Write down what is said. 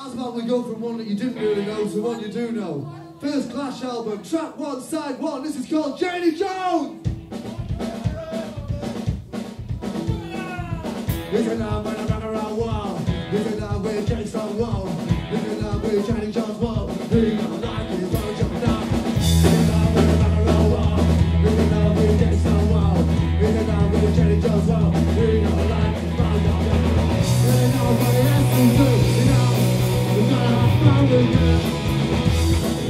As about we go from one that you didn't really know to one you do know. First Clash album, track one, side one. This is called Janie Jones.